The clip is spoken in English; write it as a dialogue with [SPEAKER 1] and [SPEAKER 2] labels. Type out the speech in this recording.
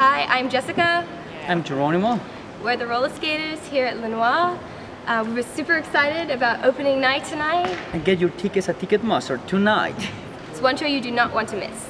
[SPEAKER 1] Hi, I'm Jessica.
[SPEAKER 2] I'm Geronimo.
[SPEAKER 1] We're the roller skaters here at Le Noir. Uh, we were super excited about opening night tonight.
[SPEAKER 2] And get your tickets at Ticketmaster tonight.
[SPEAKER 1] It's one show you do not want to miss.